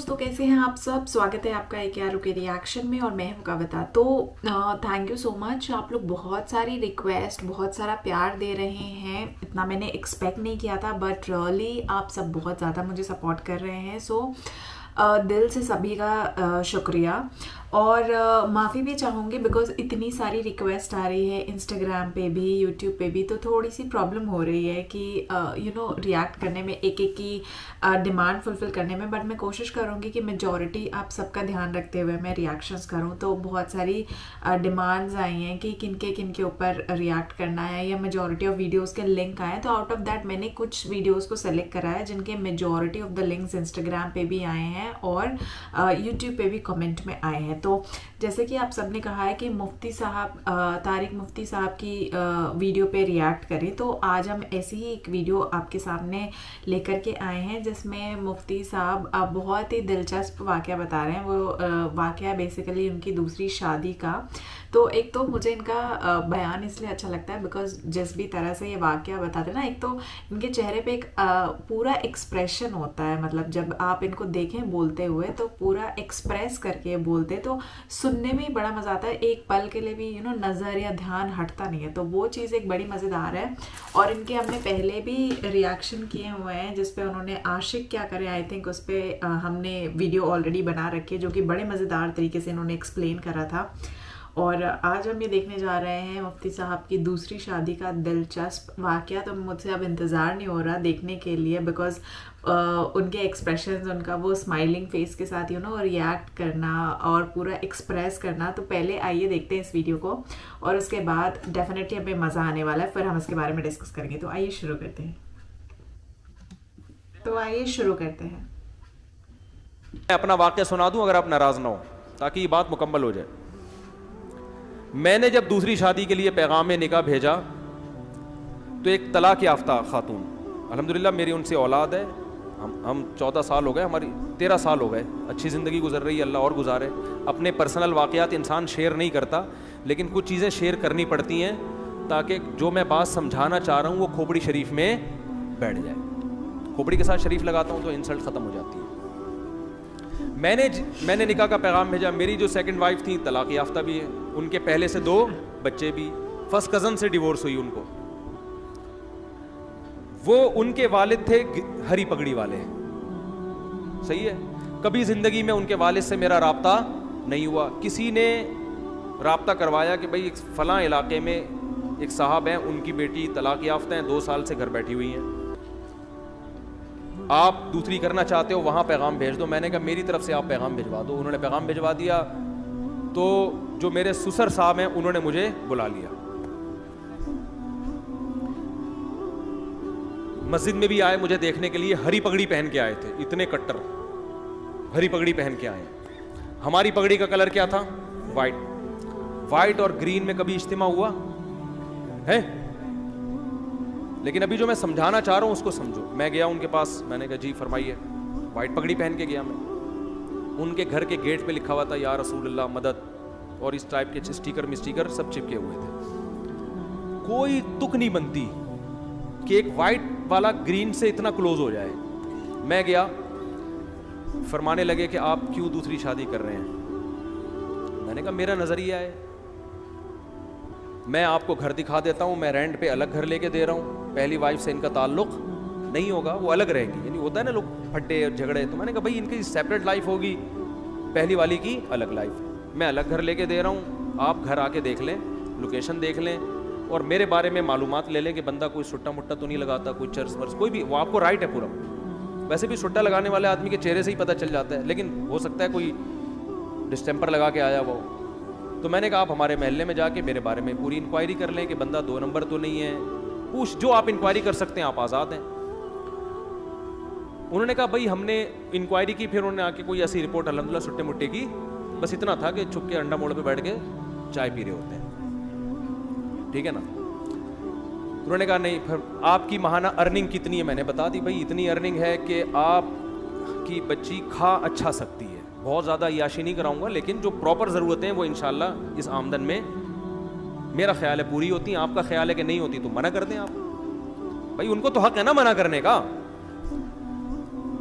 दोस्तों कैसे हैं आप सब? स्वागत है आपका एक यार के रिएक्शन में और मैं हूँ कविता। तो थैंक यू सो मच आप लोग बहुत सारी रिक्वेस्ट बहुत सारा प्यार दे रहे हैं। इतना मैंने एक्सपेक्ट नहीं किया था बट रियली आप सब बहुत ज़्यादा मुझे सपोर्ट कर रहे हैं। सो so, दिल से सभी का शुक्रिया। और माफ़ी भी चाहूँगी बिकॉज़ इतनी सारी रिक्वेस्ट आ रही है इंस्टाग्राम पे भी यूट्यूब पे भी तो थोड़ी सी प्रॉब्लम हो रही है कि यू नो रिएक्ट करने में एक एक की डिमांड फुलफ़िल करने में बट मैं कोशिश करूँगी कि मेजॉरिटी आप सबका ध्यान रखते हुए मैं रिएक्शंस करूँ तो बहुत सारी डिमांड्स uh, आई हैं कि किन के किन के ऊपर रिएक्ट करना है या मेजॉरिटी ऑफ़ वीडियोज़ के लिंक आए तो आउट ऑफ़ दैट मैंने कुछ वीडियोज़ को सेलेक्ट करा है जिनके majority of the links Instagram पे भी आए हैं और यूट्यूब uh, पे भी कमेंट में आए हैं। तो जैसे कि आप सबने कहा है कि मुफ्ती साहब तारिक मुफ्ती साहब की वीडियो पे रिएक्ट करें तो आज हम ऐसी ही एक वीडियो आपके सामने लेकर के आए हैं, जिसमें मुफ्ती साहब आप बहुत ही दिलचस्प वाक़ बता रहे हैं। वो वाक़ बेसिकली उनकी दूसरी शादी का। तो एक तो मुझे इनका बयान इसलिए अच्छा लगता है बिकॉज़ जिस भी तरह से ये वाक्य बताते ना, एक तो इनके चेहरे पे एक पूरा एक्सप्रेशन होता है। मतलब जब आप इनको देखें बोलते हुए तो पूरा एक्सप्रेस करके बोलते तो सुनने में ही बड़ा मज़ा आता है। एक पल के लिए भी यू नो नज़र या ध्यान हटता नहीं है। तो वो चीज़ एक बड़ी मज़ेदार है। और इनके हमने पहले भी रिएक्शन किए हुए हैं जिसपे उन्होंने आशिक क्या करे आई थिंक उस पर हमने वीडियो ऑलरेडी बना रखी है, जो कि बड़े मज़ेदार तरीके से इन्होंने एक्सप्लेन करा था। और आज हम ये देखने जा रहे हैं मुफ्ती साहब की दूसरी शादी का दिलचस्प वाक़ तो मुझसे अब इंतज़ार नहीं हो रहा देखने के लिए बिकॉज़ उनके एक्सप्रेशंस उनका वो स्माइलिंग फेस के साथ यू नो रिएक्ट करना और पूरा एक्सप्रेस करना। तो पहले आइए देखते हैं इस वीडियो को और उसके बाद डेफिनेटली हमें मज़ा आने वाला है। फिर हम इसके बारे में डिस्कस करेंगे। तो आइए शुरू करते हैं। तो आइए शुरू करते हैं। मैं अपना वाक्य सुना दूँ अगर आप नाराज़ ना हो, ताकि ये बात मुकम्मल हो जाए। मैंने जब दूसरी शादी के लिए पैगाम निकाह भेजा तो एक तलाक याफ्ता खातून। अल्हम्दुलिल्लाह, मेरी उनसे औलाद है। हम हम चौदह साल हो गए, हमारी तेरह साल हो गए। अच्छी ज़िंदगी गुजर रही है अल्लाह और गुजारे। अपने पर्सनल वाक़ात इंसान शेयर नहीं करता, लेकिन कुछ चीज़ें शेयर करनी पड़ती हैं, ताकि जो मैं बात समझाना चाह रहा हूँ, वो खोपड़ी शरीफ में बैठ जाए। खोपड़ी के साथ शरीफ लगाता हूँ तो इंसल्ट ख़त्म हो जाती है। मैंने मैंने निकाह का पैगाम भेजा। मेरी जो सेकंड वाइफ थी, तलाक याफ्ता भी है। उनके पहले से दो, बच्चे भी। फ़र्स्ट कज़न से डिवोर्स हुई उनको। वो उनके वालिद थे हरी पगड़ी वाले। सही है? कभी ज़िंदगी में उनके वालिद से मेरा रबता नहीं हुआ। किसी ने रबता करवाया कि भाई, एक फ़लाँ इलाके में एक साहब हैं, उनकी बेटी तलाक याफ्ता हैं, दो साल से घर बैठी हुई हैं। आप दूसरी करना चाहते हो, वहाँ पैगाम भेज दो। मैंने कहा, मेरी तरफ़ से आप पैगाम भिजवा दो। उन्होंने पैगाम भिजवा दिया। तो जो मेरे सुसर साहब हैं, उन्होंने मुझे बुला लिया। मस्जिद में भी आए मुझे देखने के लिए, हरी पगड़ी पहन के आए थे। इतने कट्टर। हरी पगड़ी पहन के आए। हमारी पगड़ी का कलर क्या था? वाइट वाइट और ग्रीन में कभी इज्तिमा हुआ? है? लेकिन अभी जो मैं समझाना चाह रहा हूँ, उसको समझो। मैं गया उनके पास, मैंने कहा, जी, फरमाइए। वाइट पगड़ी पहन के गया मैं। उनके घर के गेट पे लिखा हुआ था, या रसूल मदद। और इस टाइप के स्टिकर मिस्टिकर सब चिपके हुए थे। कोई तुक नहीं बनती कि एक वाइट वाला ग्रीन से इतना क्लोज हो जाए। मैं गया, फरमाने लगे कि आप क्यों दूसरी शादी कर रहे हैं? मैंने कहा, मेरा नज़रिया है। मैं आपको घर दिखा देता हूँ, मैं रेंट पे अलग घर लेके दे रहा हूँ। पहली वाइफ से इनका ताल्लुक नहीं होगा, वो अलग रहेगी। यानी होता है ना लोग फटे और झगड़े तो मैंने कहा भाई इनकी सेपरेट लाइफ होगी। पहली वाली की अलग लाइफ मैं अलग घर लेके दे रहा हूँ, आप घर आके देख लें लोकेशन देख लें, और मेरे बारे में मालूम ले लें कि बंदा कोई सुट्टा मुट्टा तो नहीं लगाता, कोई चर्च वर्स कोई भी, वो आपको राइट है पूरा। वैसे भी सुट्टा लगाने वाले आदमी के चेहरे से ही पता चल जाता है, लेकिन हो सकता है कोई डिस्टेम्पर लगा के आया वो तो मैंने कहा, आप हमारे महल्ले में जाके मेरे बारे में पूरी इंक्वायरी कर लें कि बंदा दो नंबर तो नहीं है। पूछ, जो आप इंक्वायरी कर सकते हैं, आप आज़ाद हैं। उन्होंने कहा, भाई, हमने इंक्वायरी की, फिर उन्होंने आके कोई ऐसी रिपोर्ट अलहमदिल्ला सुट्टे मुट्टे की? बस इतना था कि छुप के अंडा मोड़ पे बैठ के चाय पी रहे होते हैं। ठीक है ना? उन्होंने कहा, नहीं, फिर आपकी महाना अर्निंग कितनी है? मैंने बता दी, भाई, इतनी अर्निंग है कि आप की बच्ची खा अच्छा सकती है। बहुत ज़्यादा याशी नहीं कराऊँगा, लेकिन जो प्रॉपर ज़रूरतें हैं वो इन इस आमदन में मेरा ख्याल है पूरी होती हैं। आपका ख्याल है कि नहीं होती तो मना कर दें आप। भाई, उनको तो हक है ना मना करने का।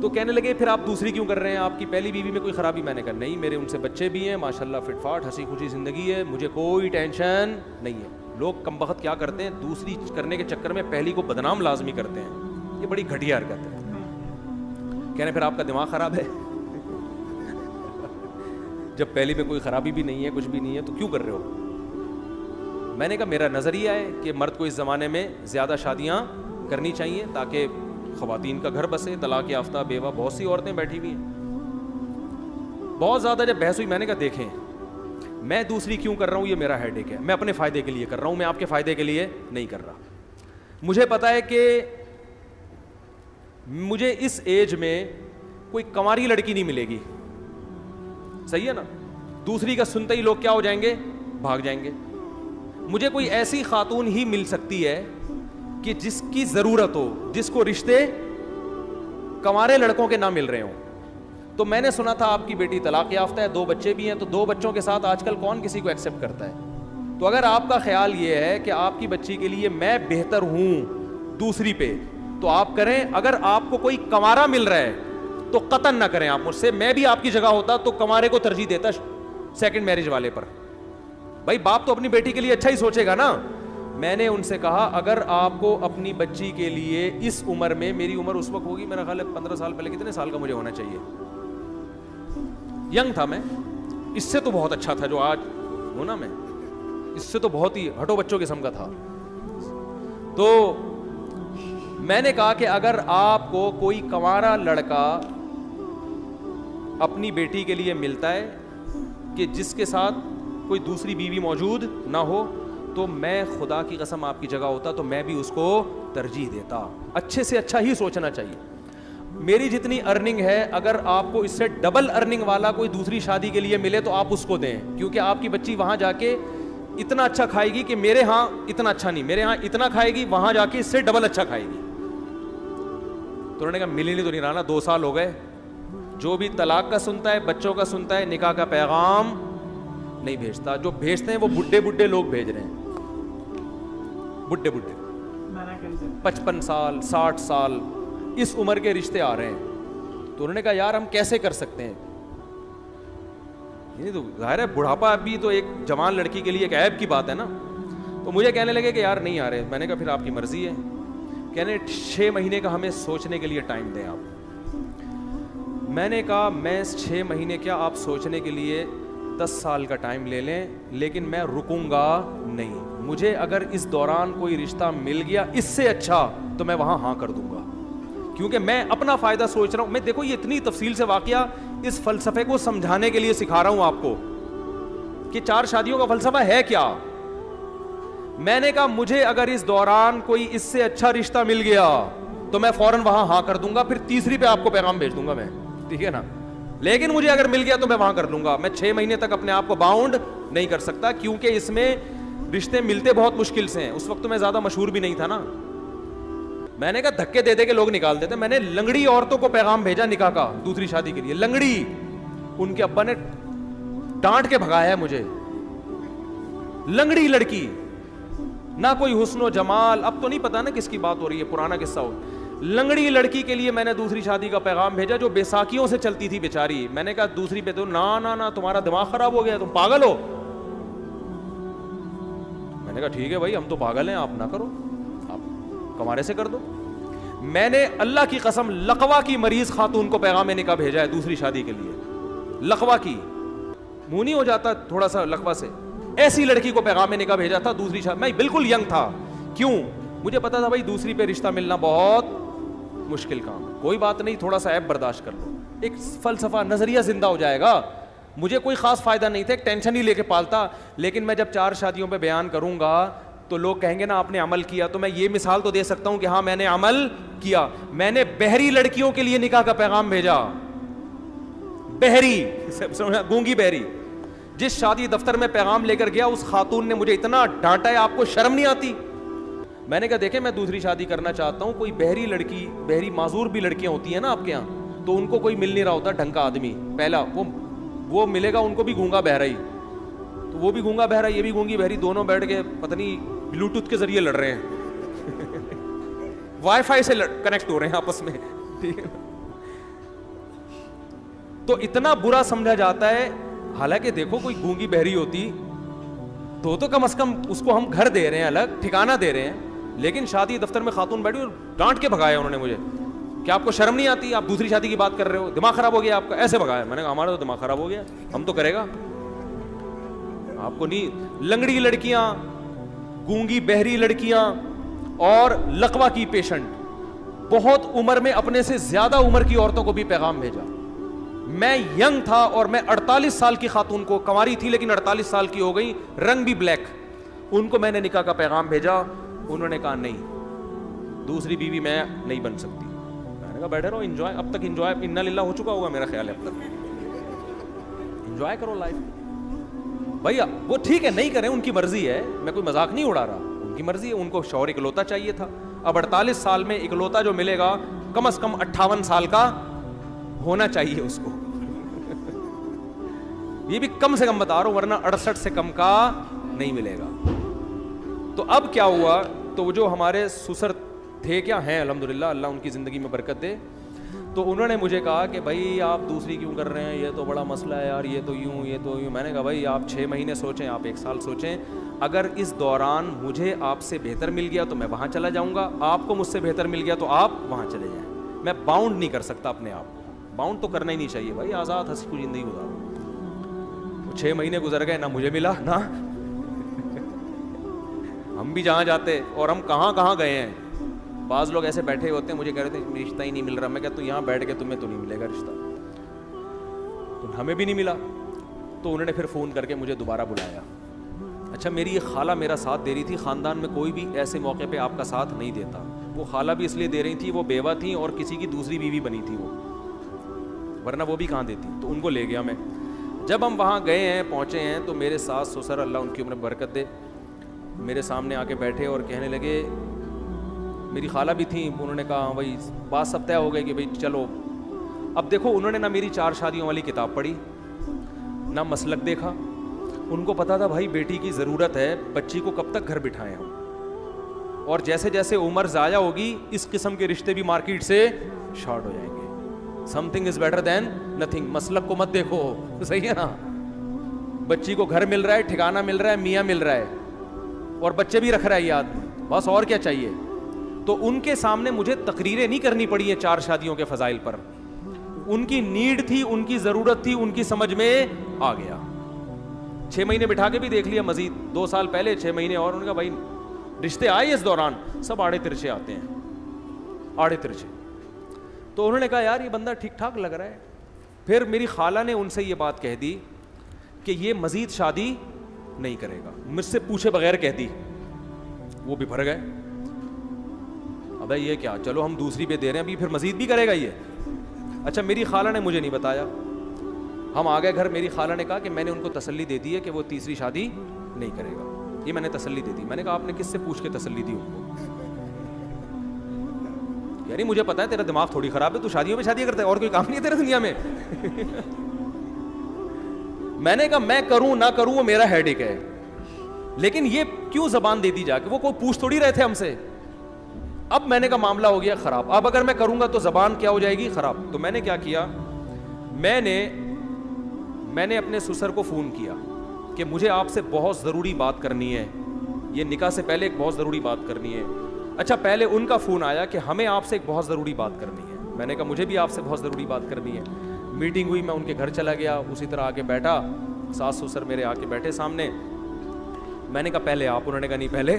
तो कहने लगे, फिर आप दूसरी क्यों कर रहे हैं? आपकी पहली बीवी में कोई ख़राबी मैंने कहा नहीं। मेरे उनसे बच्चे भी हैं, माशाल्लाह फिटफाट हँसी खुशी ज़िंदगी है। मुझे कोई टेंशन नहीं है। लोग कम वक्त क्या करते हैं? दूसरी करने के चक्कर में पहली को बदनाम लाजमी करते हैं। ये बड़ी घटिया हरकत है। कहने, फिर आपका दिमाग ख़राब है? जब पहली में कोई ख़राबी भी नहीं है, कुछ भी नहीं है तो क्यों कर रहे हो? मैंने कहा, मेरा नज़रिया है कि मर्द को इस ज़माने में ज़्यादा शादियाँ करनी चाहिए ताकि खातन का घर बसे तलाक याफ्ता बेवा, बहुत सी औरतें बैठी हुई हैं। बहुत ज़्यादा जब बहस हुई, मैंने कहा, देखें, मैं दूसरी क्यों कर रहा हूँ, ये मेरा हेडेक है। मैं अपने फ़ायदे के लिए कर रहा हूँ, मैं आपके फ़ायदे के लिए नहीं कर रहा। मुझे पता है कि मुझे इस एज में कोई कमारी लड़की नहीं मिलेगी। सही है ना? दूसरी का सुनते ही लोग क्या हो जाएँगे? भाग जाएँगे। मुझे कोई ऐसी खातून ही मिल सकती है कि जिसकी ज़रूरत हो, जिसको रिश्ते कमारे लड़कों के ना मिल रहे हो। तो मैंने सुना था आपकी बेटी तलाक याफ्ता है, दो बच्चे भी हैं तो दो बच्चों के साथ आजकल कौन किसी को एक्सेप्ट करता है? तो अगर आपका ख्याल ये है कि आपकी बच्ची के लिए मैं बेहतर हूँ दूसरी पे तो आप करें, अगर आपको कोई कमारा मिल रहा है तो कतन ना करें आप मुझसे। मैं भी आपकी जगह होता तो कमारे को तरजीह देता सेकंड मैरिज वाले पर। भाई, बाप तो अपनी बेटी के लिए अच्छा ही सोचेगा ना। मैंने उनसे कहा, अगर आपको अपनी बच्ची के लिए इस उम्र में, मेरी उम्र उस वक्त होगी, मेरा ख्याल है पंद्रह साल पहले, कितने साल का मुझे होना चाहिए? यंग था मैं। इससे तो बहुत अच्छा था जो आज हूँ ना मैं। इससे तो बहुत ही हटो बच्चों किस्म का था। तो मैंने कहा कि अगर आपको कोई कंवारा लड़का अपनी बेटी के लिए मिलता है कि जिसके साथ कोई दूसरी बीवी मौजूद ना हो तो मैं खुदा की कसम आपकी जगह होता तो मैं भी उसको तरजीह देता। अच्छे से अच्छा ही सोचना चाहिए। मेरी जितनी अर्निंग है, अगर आपको इससे डबल अर्निंग वाला कोई दूसरी शादी के लिए मिले तो आप उसको दें। क्योंकि आपकी बच्ची वहाँ जाके इतना अच्छा खाएगी कि मेरे यहाँ इतना अच्छा नहीं, मेरे यहाँ इतना खाएगी, वहाँ जाके इससे डबल अच्छा खाएगी। तो उन्होंने कहा, मिली नहीं तो नहीं रहा ना दो साल हो गए। जो भी तलाक का सुनता है, बच्चों का सुनता है, निकाह का पैगाम नहीं भेजता। जो भेजते हैं, वो बुढ़े बुढ़े लोग भेज रहे हैं। बुढ़े बुढ़े पचपन साल, साठ साल, इस उम्र के रिश्ते आ रहे हैं। तो उन्होंने कहा, यार, हम कैसे कर सकते हैं? नहीं तो ज़ाहिर है, बुढ़ापा भी तो एक जवान लड़की के लिए एक ऐब की बात है ना। तो मुझे कहने लगे कि, यार, नहीं आ रहे। मैंने कहा, फिर आपकी मर्ज़ी है। कहने छः महीने का हमें सोचने के लिए टाइम दें आप। मैंने कहा, मैं इस छः महीने क्या आप सोचने के लिए दस साल का टाइम ले लें, लेकिन मैं रुकूँगा नहीं। मुझे अगर इस दौरान कोई रिश्ता मिल गया, इससे अच्छा तो मैं वहाँ हाँ कर दूँगा। क्योंकि मैं अपना फ़ायदा सोच रहा हूँ। मैं देखो, ये इतनी तफसील से वाकया इस फलसफे को समझाने के लिए सिखा रहा हूँ आपको कि चार शादियों का फलसफा है क्या? मैंने कहा, मुझे अगर इस दौरान कोई इससे अच्छा रिश्ता मिल गया तो मैं फ़ौरन वहाँ हाँ कर दूँगा, फिर तीसरी पे आपको पैगाम भेज दूँगा मैं। ठीक है ना? लेकिन मुझे अगर मिल गया तो मैं वहाँ कर लूँगा। मैं छह महीने तक अपने आप को बाउंड नहीं कर सकता, क्योंकि इसमें रिश्ते मिलते बहुत मुश्किल से हैं। उस वक्त तो मैं ज़्यादा मशहूर भी नहीं था ना। मैंने कहा, धक्के दे दे के लोग निकाल देते। मैंने लंगड़ी औरतों को पैगाम भेजा निकाह का, दूसरी शादी के लिए। लंगड़ी! उनके अब्बा ने डांट के भगाया है मुझे। लंगड़ी लड़की! ना कोई हुस्नो जमाल। अब तो नहीं पता ना किसकी बात हो रही है, पुराना किस्सा हो। लंगड़ी लड़की के लिए मैंने दूसरी शादी का पैगाम भेजा जो बेसाखियों से चलती थी बेचारी। मैंने कहा, दूसरी पे तो ना ना ना, तुम्हारा दिमाग खराब हो गया, तुम पागल हो? मैंने कहा, ठीक है भाई, हम तो पागल हैं, आप ना करो। आप कमारे से कर दो। मैंने अल्लाह की कसम लकवा की मरीज़ खातून को पैगाम निकाह भेजा है दूसरी शादी के लिए। लकवा की। मुँह नहीं हो जाता थोड़ा सा लकवा से। ऐसी लड़की को पैगाम निकाह भेजा था दूसरी शादी मैं बिल्कुल यंग था। क्यों? मुझे पता था भाई, दूसरी पे रिश्ता मिलना बहुत मुश्किल काम। है कोई बात नहीं थोड़ा सा ऐप बर्दाश्त कर लो। एक फलसफा नज़रिया ज़िंदा हो जाएगा। मुझे कोई ख़ास फ़ायदा नहीं था, एक टेंशन ही लेके पालता। लेकिन मैं जब चार शादियों पे बयान करूँगा तो लोग कहेंगे ना, आपने अमल किया तो मैं ये मिसाल तो दे सकता हूँ कि हाँ मैंने अमल किया। मैंने बहरी लड़कियों के लिए निकाह का पैगाम भेजा। बहरी गूँगी बहरी। जिस शादी दफ्तर में पैगाम लेकर गया, उस खातून ने मुझे इतना डांटा है आपको शर्म नहीं आती? मैंने कहा, देखे, मैं दूसरी शादी करना चाहता हूँ। कोई बहरी लड़की, बहरी माजूर भी लड़कियाँ होती हैं ना आपके यहाँ तो उनको कोई मिल नहीं रहा होता, ढंग का आदमी। पहला, वो वो मिलेगा, उनको भी गूँगा बहरा ही। तो वो भी गूँगा बहरा, ये भी गूँगी बहरी, दोनों बैठ के पता नहीं, ब्लूटूथ के ज़रिए लड़ रहे हैं। वाईफाई से कनेक्ट हो रहे हैं आपस में। ठीक है तो इतना बुरा समझा जाता है, हालाँकि देखो, कोई गूँगी बहरी होती तो तो कम से कम उसको हम घर दे रहे हैं अलग, ठिकाना दे रहे हैं। लेकिन शादी दफ्तर में खातून बैठी और डांट के भगाया उन्होंने मुझे। क्या आपको शर्म नहीं आती? आप दूसरी शादी की बात कर रहे हो। दिमाग खराब हो गया आपका। ऐसे भगाया मैंने कहा, हमारा तो दिमाग खराब हो गया। हम तो करेगा। आपको नहीं, लंगड़ी लड़कियाँ, गूँगी बहरी लड़कियाँ और लकवा की पेशेंट। बहुत उम्र में अपने से ज़्यादा उम्र की औरतों को भी पैगाम भेजा। मैं यंग था और मैं 48 साल की खातून को कंवारी थी, लेकिन 48 साल की हो गई। रंग भी ब्लैक। उनको मैंने निकाह का पैगाम भेजा। उन्होंने कहा, नहीं, दूसरी बीवी मैं नहीं बन सकती। मैंने कहा, बैठे रहो इंजॉय अब तक इंजॉय इन्ना लिल्ला हो चुका होगा मेरा ख्याल है अब तक इंजॉय करो लाइफ भैया, वो ठीक है, नहीं करें, उनकी मर्ज़ी है। मैं कोई मज़ाक नहीं उड़ा रहा। उनकी मर्ज़ी है, उनको शौर इकलौता चाहिए था। अब अड़तालीस साल में इकलौता जो मिलेगा, कम से कम अट्ठावन साल का होना चाहिए उसको। ये भी कम से कम बता रहा हूँ, वरना अड़सठ से कम का नहीं मिलेगा। तो अब क्या हुआ? तो जो हमारे सुसर थे क्या? हैं, अल्हम्दुलिल्लाह, अल्लाह उनकी ज़िंदगी में बरकत दे। तो उन्होंने मुझे कहा कि भाई, आप दूसरी क्यों कर रहे हैं? ये तो बड़ा मसला है यार, ये तो यूँ, ये तो यूँ। मैंने कहा, भाई, आप छः महीने सोचें, आप एक साल सोचें। अगर इस दौरान मुझे आपसे बेहतर मिल गया तो मैं वहाँ चला जाऊँगा। आपको मुझसे बेहतर मिल गया तो आप वहाँ चले जाएँ। मैं बाउंड नहीं कर सकता अपने आप बाउंड तो करना ही नहीं चाहिए भाई, आज़ाद हँसी को ज़िंदगी गुजारो। छः महीने गुजर गए, ना मुझे मिला, ना हम भी जहाँ जाते और हम कहाँ कहाँ गए हैं। बाज़ लोग ऐसे बैठे होते हैं, मुझे कह रहे थे रिश्ता ही नहीं मिल रहा। मैं कहता तू यहाँ बैठ के तुम्हें तो नहीं मिलेगा रिश्ता। तो हमें भी नहीं मिला। तो उन्होंने फिर फ़ोन करके मुझे दोबारा बुलाया। अच्छा मेरी ये खाला मेरा साथ दे रही थी, ख़ानदान में कोई भी ऐसे मौके पे आपका साथ नहीं देता। वो खाला भी इसलिए दे रही थी, वो बेवा थी और किसी की दूसरी बीवी बनी थी वो। वरना वो भी कहाँ देती? तो उनको ले गया मैं। जब हम वहाँ गए हैं, पहुँचे हैं तो मेरे सास, ससुर, अल्लाह उनकी उम्र बरकत दे। मेरे सामने आके बैठे और कहने लगे, मेरी खाला भी थी। उन्होंने कहा हाँ भाई, बात सब तय हो गई कि भाई चलो। अब देखो, उन्होंने ना मेरी चार शादियों वाली किताब पढ़ी, ना मसलक देखा। उनको पता था, भाई, बेटी की ज़रूरत है, बच्ची को कब तक घर बिठाए हम? और जैसे जैसे उम्र ज़ाया होगी, इस किस्म के रिश्ते भी मार्केट से शॉर्ट हो जाएँगे। Something is better than nothing मसलक को मत देखो। सही है ना? बच्ची को घर मिल रहा है, ठिकाना मिल रहा है, मियाँ मिल रहा है। और बच्चे भी रख रहा है याद। बस और क्या चाहिए? तो उनके सामने मुझे तकरीरें नहीं करनी पड़ी हैं चार शादियों के फजाइल पर। उनकी नीड थी, उनकी ज़रूरत थी, उनकी समझ में आ गया। छह महीने बिठा के भी देख लिया मजीद। दो साल पहले, छह महीने और। उनका भाई, रिश्ते आए इस दौरान, सब आड़े तिरछे आते हैं। आड़े तिरछे। तो उन्होंने कहा, यार, ये बंदा ठीक ठाक लग रहा है। फिर मेरी खाला ने उनसे ये बात कह दी कि ये मजीद शादी नहीं करेगा। मुझसे पूछे बगैर कह दी वो भी भर गए। अबे ये क्या? चलो हम दूसरी पे दे रहे हैं, अभी फिर मजीद भी करेगा ये। अच्छा मेरी खाला ने मुझे नहीं बताया। हम आ गए घर, मेरी खाला ने कहा कि मैंने उनको तसल्ली दे दी है कि वो तीसरी शादी नहीं करेगा। ये मैंने तसल्ली दे दी। मैंने कहा, आपने किससे पूछ के तसल्ली दी उनको? यानी मुझे पता है, तेरा दिमाग थोड़ी खराब है, तू शादियों में शादी करता है, और कोई काम नहीं है तेरे दुनिया में? मैंने कहा, मैं करूँ, ना करूँ, वो मेरा हेडेक है. लेकिन ये क्यों जबान देती जाके? वो कोई पूछ थोड़ी रहे थे हमसे। अब मैंने का मामला हो गया ख़राब। अब अगर मैं करूँगा तो ज़बान क्या हो जाएगी? ख़राब। तो मैंने क्या किया? मैंने मैंने अपने ससुर को फ़ोन किया कि मुझे आपसे बहुत ज़रूरी बात करनी है। ये निकाह से पहले एक बहुत ज़रूरी बात करनी है। अच्छा पहले उनका फ़ोन आया कि हमें आपसे एक बहुत ज़रूरी बात करनी है। मैंने कहा, मुझे भी आपसे बहुत ज़रूरी बात करनी है। मीटिंग हुई, मैं उनके घर चला गया, उसी तरह आके बैठा। सास ससुर मेरे आके बैठे सामने। मैंने कहा, पहले आप, उन्होंने कहा, नहीं, पहले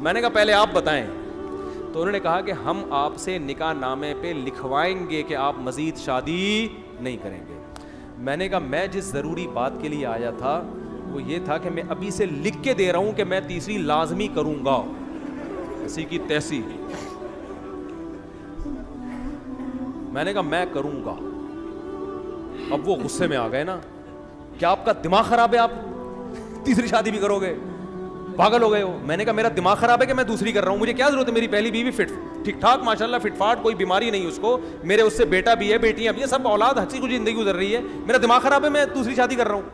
मैंने कहा, पहले आप बताएँ। तो उन्होंने कहा कि हम आपसे निकाह नामे पे लिखवाएँगे कि आप मज़ीद शादी नहीं करेंगे। मैंने कहा, मैं जिस ज़रूरी बात के लिए आया था, वो ये था कि मैं अभी से लिख के दे रहा हूँ कि मैं तीसरी लाजमी करूँगा। ऐसी की तैसी मैंने कहा, मैं करूँगा। अब वो गुस्से में आ गए ना, क्या आपका दिमाग खराब है आप? तीसरी शादी भी करोगे? पागल हो गए हो? मैंने कहा, मेरा दिमाग खराब है कि मैं दूसरी कर रहा हूँ? मुझे क्या ज़रूरत है? मेरी पहली बीवी फिट ठीक ठाक माशाल्लाह फिटफाट कोई बीमारी नहीं उसको। मेरे उससे बेटा भी है, बेटियाँ भी है, सब औलाद हँसी कुछ ज़िंदगी गुजर रही है। मेरा दिमाग खराब है, मैं दूसरी शादी कर रहा हूँ।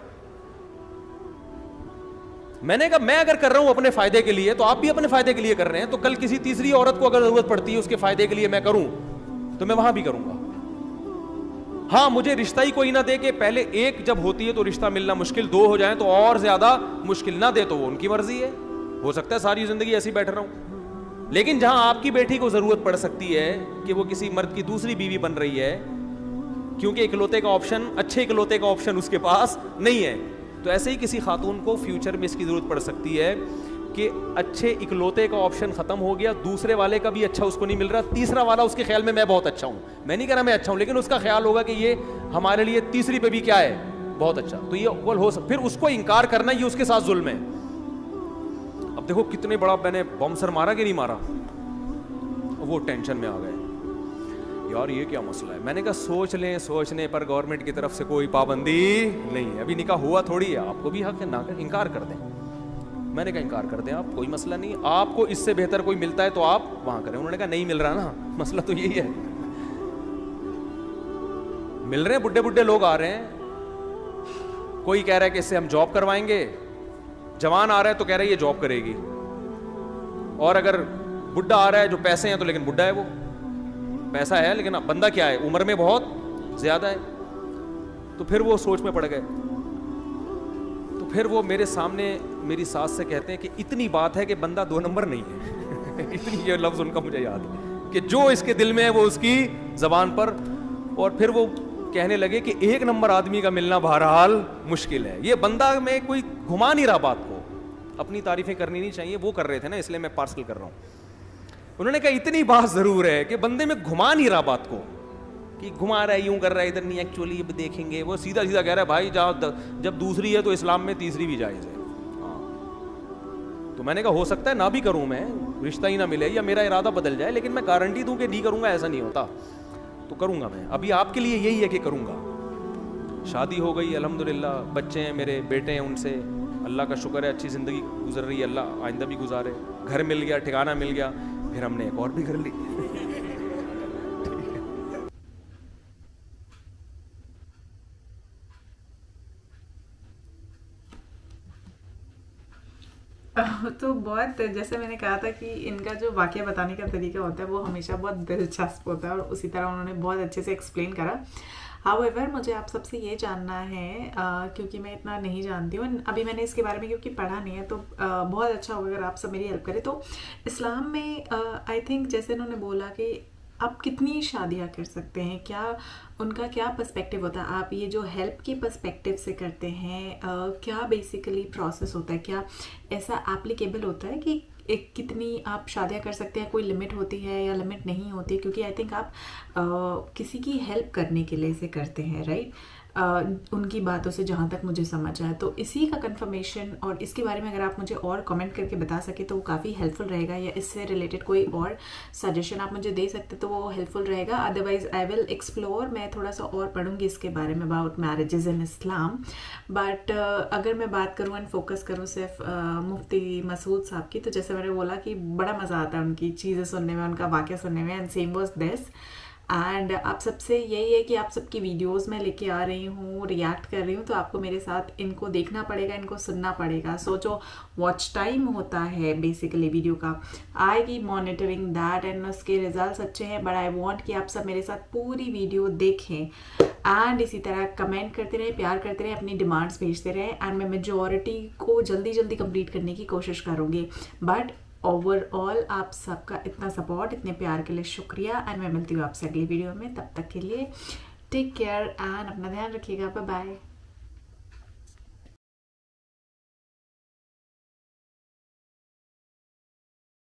मैंने कहा, मैं अगर कर रहा हूँ अपने फ़ायदे के लिए तो आप भी अपने फ़ायदे के लिए कर रहे हैं। तो कल किसी तीसरी औरत को अगर ज़रूरत पड़ती है, उसके फ़ायदे के लिए मैं करूँ। तो मैं वहाँ भी करूँगा। हाँ मुझे रिश्ता ही कोई ना दे के पहले एक जब होती है तो रिश्ता मिलना मुश्किल, दो हो जाए तो और ज़्यादा मुश्किल ना दे तो वो उनकी मर्ज़ी है। हो सकता है सारी ज़िंदगी ऐसी बैठ रहा हूँ। लेकिन जहाँ आपकी बेटी को ज़रूरत पड़ सकती है कि वो किसी मर्द की दूसरी बीवी बन रही है, क्योंकि इकलौते का ऑप्शन, अच्छे इकलौते का ऑप्शन उसके पास नहीं है तो ऐसे ही किसी खातून को फ्यूचर में इसकी ज़रूरत पड़ सकती है। कि अच्छे इकलौते का ऑप्शन ख़त्म हो गया, दूसरे वाले का भी अच्छा उसको नहीं मिल रहा, तीसरा वाला उसके ख्याल में मैं बहुत अच्छा हूँ। मैं नहीं कह रहा मैं अच्छा हूँ, लेकिन उसका ख्याल होगा कि ये हमारे लिए तीसरी पे भी क्या है? बहुत अच्छा। तो ये बोल हो सकता फिर उसको इनकार करना, ये उसके साथ जुल्म है। अब देखो कितने बड़ा मैंने बॉम्सर मारा कि नहीं मारा? वो टेंशन में आ गए। यार ये क्या मसला है? मैंने कहा, सोच लें सोचने पर गवर्नमेंट की तरफ़ से कोई पाबंदी नहीं है। अभी निकाह हुआ थोड़ी है, आपको भी हक है ना कर इनकार कर दें। मैंने कहा, इनकार कर दें आप, कोई मसला नहीं, आपको इससे बेहतर कोई मिलता है तो आप वहाँ करें। उन्होंने कहा, नहीं मिल रहा ना, मसला तो यही है। मिल रहे हैं बुढ़े बुढ़े लोग आ रहे हैं। कोई कह रहा है कि इससे हम जॉब करवाएँगे। जवान आ रहा है तो कह रहा है, ये जॉब करेगी। और अगर बुढ़ा आ रहा है, जो पैसे हैं तो लेकिन बुढ़ा है वो। पैसा है, लेकिन बंदा क्या है? उम्र में बहुत, ज़्यादा है। तो फिर वो सोच में पड़ गए। फिर वो मेरे सामने मेरी सास से कहते हैं कि इतनी बात है कि बंदा दो नंबर नहीं है। इतनी ये लफ्ज उनका मुझे याद है कि जो इसके दिल में है वो उसकी जबान पर, और फिर वो कहने लगे कि एक नंबर आदमी का मिलना बहरहाल मुश्किल है। ये बंदा में कोई घुमा नहीं रहा बात को। अपनी तारीफें करनी नहीं चाहिए, वो कर रहे थे ना, इसलिए मैं पार्सल कर रहा हूँ। उन्होंने कहा, इतनी बात ज़रूर है कि बंदे में घुमा नहीं रहा बात को। कि घुमा रहा है, यूँ कर रहा है, इधर नहीं एक्चुअली देखेंगे। वो सीधा सीधा कह रहा है, भाई, जाओ जब दूसरी है तो इस्लाम में तीसरी भी जायज़ है। हाँ। तो मैंने कहा, हो सकता है, ना भी करूँ मैं, रिश्ता ही ना मिले या मेरा इरादा बदल जाए, लेकिन मैं गारंटी दूँ कि नहीं करूँगा, ऐसा नहीं होता। तो करूँगा मैं। अभी आपके लिए यही है कि करूँगा। शादी हो गई, अल्हम्दुलिल्लाह, बच्चे हैं मेरे, बेटे हैं उनसे। अल्लाह का शुक्र है, अच्छी ज़िंदगी गुजर रही है, अल्लाह आइंदा भी गुजारे। घर मिल गया, ठिकाना मिल गया, फिर हमने एक और भी घर ली। तो बहुत जैसे मैंने कहा था कि इनका जो वाक्य बताने का तरीका होता है वो हमेशा बहुत दिलचस्प होता है और उसी तरह उन्होंने बहुत अच्छे से एक्सप्लेन करा। हाउ एवर मुझे आप सबसे ये जानना है आ, क्योंकि मैं इतना नहीं जानती हूँ अभी मैंने इसके बारे में क्योंकि पढ़ा नहीं है तो आ, बहुत अच्छा होगा अगर आप सब मेरी हेल्प करें। तो इस्लाम में आई थिंक जैसे इन्होंने बोला कि आप कितनी शादियाँ कर सकते हैं? क्या उनका क्या पर्सपेक्टिव होता है? आप ये जो हेल्प की पर्सपेक्टिव से करते हैं आ, क्या बेसिकली प्रोसेस होता है? क्या ऐसा एप्लीकेबल होता है कि एक कितनी आप शादियाँ कर सकते हैं? कोई लिमिट होती है या लिमिट नहीं होती? क्योंकि आई थिंक आप आ, किसी की हेल्प करने के लिए इसे करते हैं राइट उनकी बातों से जहाँ तक मुझे समझ आया। तो इसी का कंफर्मेशन और इसके बारे में अगर आप मुझे और कमेंट करके बता सके तो वो काफ़ी हेल्पफुल रहेगा या इससे रिलेटेड कोई और सजेशन आप मुझे दे सकते तो वो हेल्पफुल रहेगा। अदरवाइज़ आई विल एक्सप्लोर मैं थोड़ा सा और पढ़ूँगी इसके बारे में about marriages in Islam but अगर मैं बात करूँ एंड फोकस करूँ सिर्फ़ मुफ्ती मसूद साहब की तो जैसे मैंने बोला कि बड़ा मज़ा आता है उनकी चीज़ें सुनने में, उनका वाक्य सुनने में and same was this and आप सबसे यही है कि आप सबकी वीडियोस में लेके आ रही हूँ रिएक्ट कर रही हूँ तो आपको मेरे साथ इनको देखना पड़ेगा, इनको सुनना पड़ेगा। सो जो वॉच टाइम होता है बेसिकली वीडियो का आई की मॉनिटरिंग दैट एंड उसके रिज़ल्ट अच्छे हैं बट आई वॉन्ट कि आप सब मेरे साथ पूरी वीडियो देखें। एंड इसी तरह कमेंट करते रहें, प्यार करते रहें, अपनी डिमांड्स भेजते रहें एंड मैं मेजोरिटी को जल्दी जल्दी कंप्लीट करने की कोशिश करूँगी। बट ओवरऑल आप सबका इतना सपोर्ट इतने प्यार के लिए शुक्रिया। एंड मैं मिलती हूँ आपसे अगली वीडियो में। तब तक के लिए टेक केयर एंड अपना ध्यान रखिएगा। Bye bye